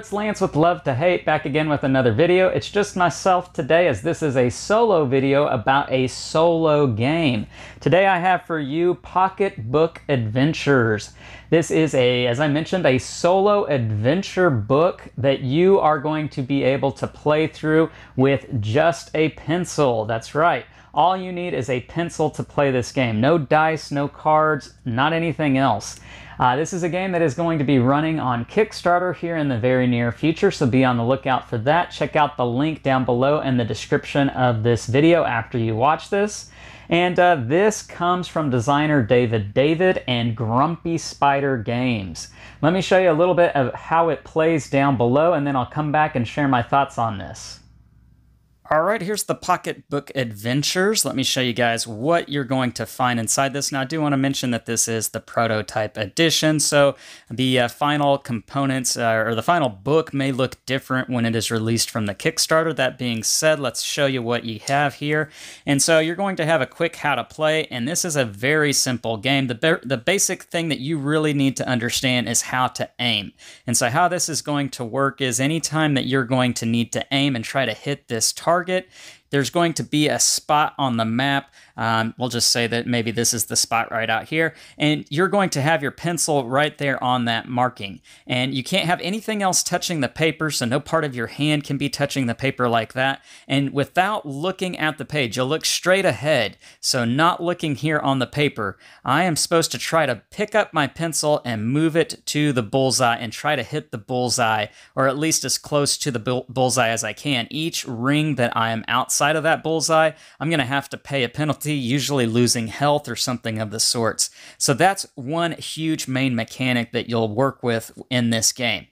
it's Lance with Love to Hate back again with another video. It's just myself today as this is a solo video about a solo game. Today I have for you Pocket Book Adventures. This is a, as I mentioned, a solo adventure book that you are going to be able to play through with just a pencil. That's right. All you need is a pencil to play this game. No dice, no cards, not anything else. Uh, this is a game that is going to be running on Kickstarter here in the very near future, so be on the lookout for that. Check out the link down below in the description of this video after you watch this. And uh, this comes from designer David David and Grumpy Spider Games. Let me show you a little bit of how it plays down below, and then I'll come back and share my thoughts on this. All right, here's the Pocket Book Adventures. Let me show you guys what you're going to find inside this. Now, I do want to mention that this is the prototype edition, so the uh, final components uh, or the final book may look different when it is released from the Kickstarter. That being said, let's show you what you have here. And so you're going to have a quick how to play, and this is a very simple game. The, the basic thing that you really need to understand is how to aim. And so how this is going to work is anytime that you're going to need to aim and try to hit this target, target. There's going to be a spot on the map um, we'll just say that maybe this is the spot right out here. And you're going to have your pencil right there on that marking. And you can't have anything else touching the paper, so no part of your hand can be touching the paper like that. And without looking at the page, you'll look straight ahead. So not looking here on the paper, I am supposed to try to pick up my pencil and move it to the bullseye and try to hit the bullseye, or at least as close to the bullseye as I can. Each ring that I am outside of that bullseye, I'm going to have to pay a penalty usually losing health or something of the sorts. So that's one huge main mechanic that you'll work with in this game.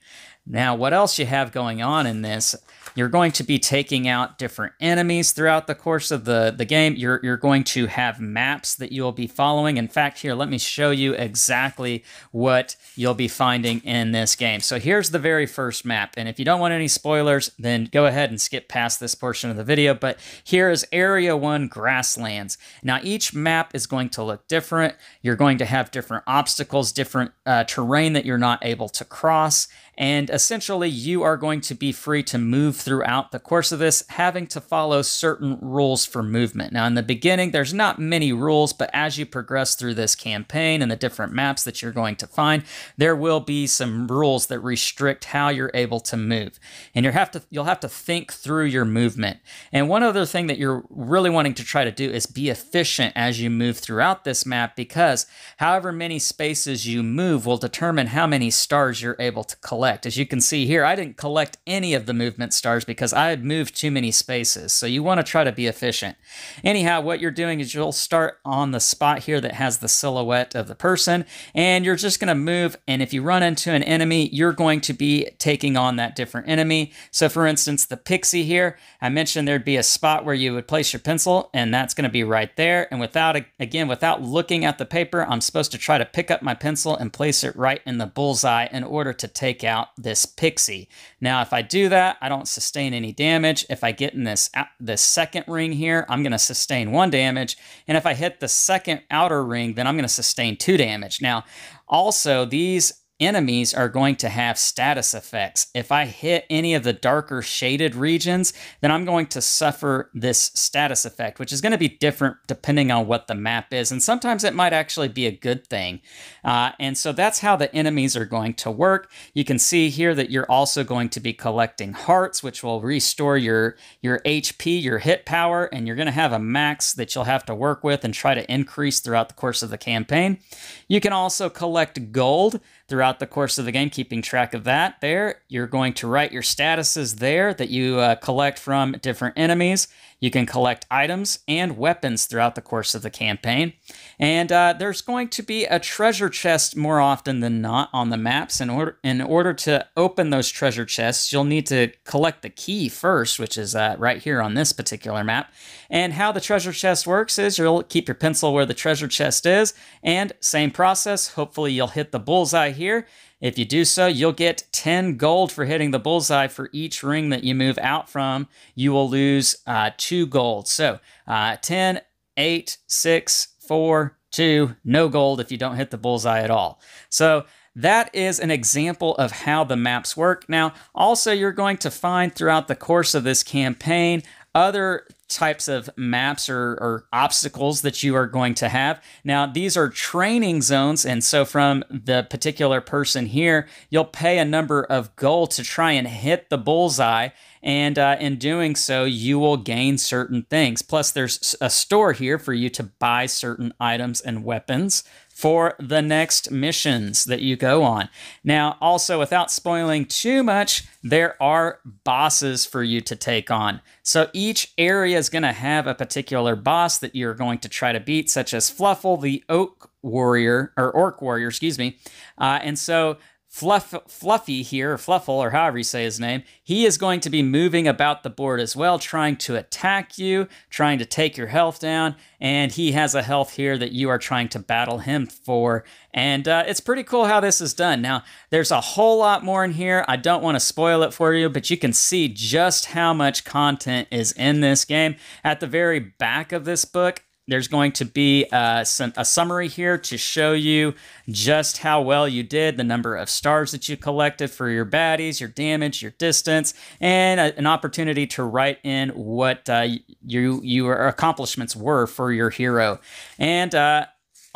Now, what else you have going on in this? You're going to be taking out different enemies throughout the course of the, the game. You're, you're going to have maps that you'll be following. In fact, here, let me show you exactly what you'll be finding in this game. So here's the very first map. And if you don't want any spoilers, then go ahead and skip past this portion of the video. But here is Area 1 Grasslands. Now, each map is going to look different. You're going to have different obstacles, different uh, terrain that you're not able to cross. And essentially, you are going to be free to move throughout the course of this, having to follow certain rules for movement. Now, in the beginning, there's not many rules, but as you progress through this campaign and the different maps that you're going to find, there will be some rules that restrict how you're able to move. And you have to you'll have to think through your movement. And one other thing that you're really wanting to try to do is be efficient as you move throughout this map because however many spaces you move will determine how many stars you're able to collect collect. As you can see here, I didn't collect any of the movement stars because I had moved too many spaces. So you want to try to be efficient. Anyhow, what you're doing is you'll start on the spot here that has the silhouette of the person, and you're just going to move. And if you run into an enemy, you're going to be taking on that different enemy. So for instance, the pixie here, I mentioned there'd be a spot where you would place your pencil, and that's going to be right there. And without, again, without looking at the paper, I'm supposed to try to pick up my pencil and place it right in the bullseye in order to take out out this pixie. Now, if I do that, I don't sustain any damage. If I get in this, this second ring here, I'm going to sustain one damage. And if I hit the second outer ring, then I'm going to sustain two damage. Now, also, these enemies are going to have status effects. If I hit any of the darker shaded regions, then I'm going to suffer this status effect, which is going to be different depending on what the map is. And sometimes it might actually be a good thing. Uh, and so that's how the enemies are going to work. You can see here that you're also going to be collecting hearts, which will restore your, your HP, your hit power, and you're going to have a max that you'll have to work with and try to increase throughout the course of the campaign. You can also collect gold throughout the course of the game, keeping track of that there. You're going to write your statuses there that you uh, collect from different enemies. You can collect items and weapons throughout the course of the campaign. And uh, there's going to be a treasure chest more often than not on the maps. In order, in order to open those treasure chests, you'll need to collect the key first, which is uh, right here on this particular map. And how the treasure chest works is you'll keep your pencil where the treasure chest is, and same process. Hopefully, you'll hit the bullseye here if you do so, you'll get 10 gold for hitting the bullseye for each ring that you move out from. You will lose uh, 2 gold. So uh, 10, 8, 6, 4, 2, no gold if you don't hit the bullseye at all. So that is an example of how the maps work. Now, also, you're going to find throughout the course of this campaign other types of maps or, or, obstacles that you are going to have. Now, these are training zones, and so from the particular person here, you'll pay a number of gold to try and hit the bullseye. And uh, in doing so, you will gain certain things. Plus, there's a store here for you to buy certain items and weapons for the next missions that you go on. Now, also, without spoiling too much, there are bosses for you to take on. So each area is going to have a particular boss that you're going to try to beat, such as Fluffle, the Oak Warrior, or Orc Warrior, excuse me. Uh, and so Fluff, Fluffy here, or Fluffle, or however you say his name, he is going to be moving about the board as well, trying to attack you, trying to take your health down, and he has a health here that you are trying to battle him for. And uh, it's pretty cool how this is done. Now, there's a whole lot more in here. I don't want to spoil it for you, but you can see just how much content is in this game. At the very back of this book, there's going to be a, a, summary here to show you just how well you did, the number of stars that you collected for your baddies, your damage, your distance, and a, an opportunity to write in what uh, you your accomplishments were for your hero. And uh,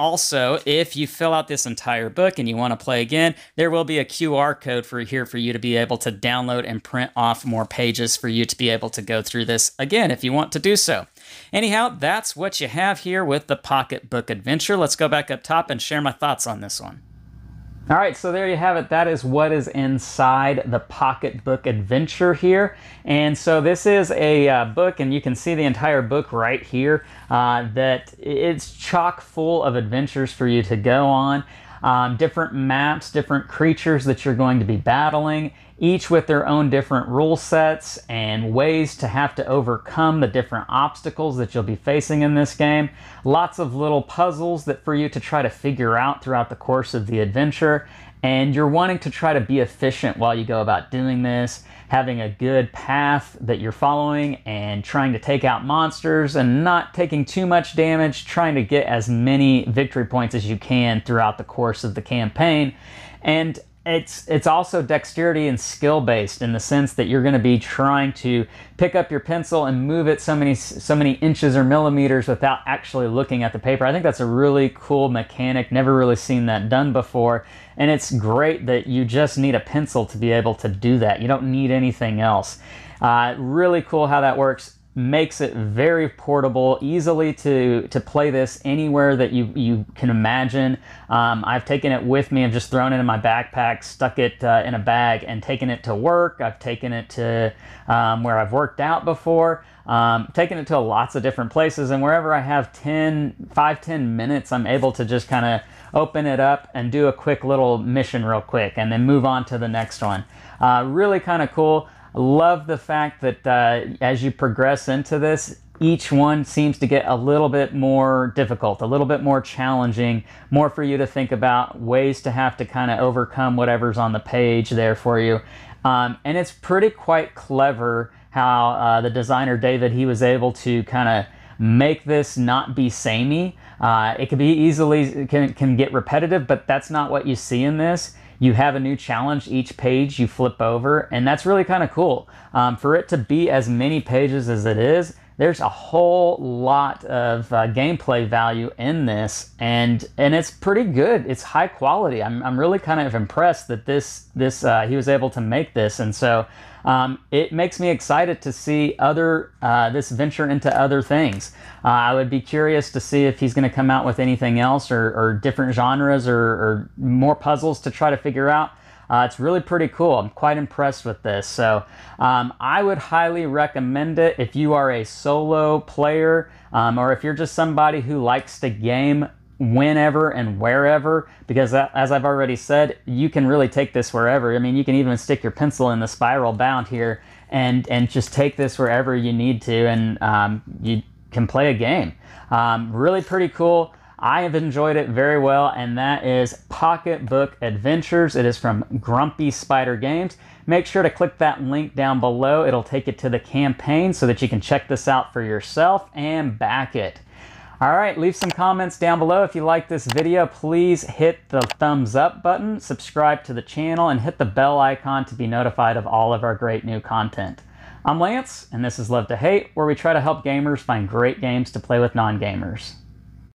also, if you fill out this entire book and you want to play again, there will be a QR code for here for you to be able to download and print off more pages for you to be able to go through this again if you want to do so. Anyhow, that's what you have here with the Pocket Book Adventure. Let's go back up top and share my thoughts on this one. All right, so there you have it. That is what is inside the Pocket Book Adventure here. And so this is a uh, book, and you can see the entire book right here, uh, that it's chock full of adventures for you to go on um, different maps, different creatures that you're going to be battling, each with their own different rule sets and ways to have to overcome the different obstacles that you'll be facing in this game. Lots of little puzzles that for you to try to figure out throughout the course of the adventure. And you're wanting to try to be efficient while you go about doing this having a good path that you're following and trying to take out monsters and not taking too much damage, trying to get as many victory points as you can throughout the course of the campaign. And it's it's also dexterity and skill based in the sense that you're going to be trying to pick up your pencil and move it so many so many inches or millimeters without actually looking at the paper. I think that's a really cool mechanic. Never really seen that done before, and it's great that you just need a pencil to be able to do that. You don't need anything else. Uh, really cool how that works makes it very portable, easily to to play this anywhere that you you can imagine. Um, I've taken it with me. I've just thrown it in my backpack, stuck it uh, in a bag, and taken it to work. I've taken it to um, where I've worked out before. Um, taken it to lots of different places, and wherever I have 10, 5, 10 minutes, I'm able to just kind of open it up and do a quick little mission real quick, and then move on to the next one. Uh, really kind of cool. Love the fact that uh, as you progress into this, each one seems to get a little bit more difficult, a little bit more challenging, more for you to think about, ways to have to kind of overcome whatever's on the page there for you. Um, and it's pretty quite clever how uh, the designer David he was able to kind of make this not be samey. Uh, it can be easily can, can get repetitive, but that's not what you see in this you have a new challenge each page you flip over, and that's really kind of cool. Um, for it to be as many pages as it is, there's a whole lot of uh, gameplay value in this, and and it's pretty good. It's high quality. I'm, I'm really kind of impressed that this this uh, he was able to make this, and so um, it makes me excited to see other uh, this venture into other things. Uh, I would be curious to see if he's going to come out with anything else or, or different genres or, or, more puzzles to try to figure out. Uh, it's really pretty cool. I'm quite impressed with this. So um, I would highly recommend it if you are a solo player um, or if you're just somebody who likes to game whenever and wherever because as I've already said you can really take this wherever I mean you can even stick your pencil in the spiral bound here and and just take this wherever you need to and um, you can play a game um, really pretty cool I have enjoyed it very well and that is Pocket Book Adventures it is from Grumpy Spider Games make sure to click that link down below it'll take you to the campaign so that you can check this out for yourself and back it All right, leave some comments down below if you like this video. Please hit the thumbs up button, subscribe to the channel, and hit the bell icon to be notified of all of our great new content. I'm Lance, and this is Love to Hate, where we try to help gamers find great games to play with non-gamers.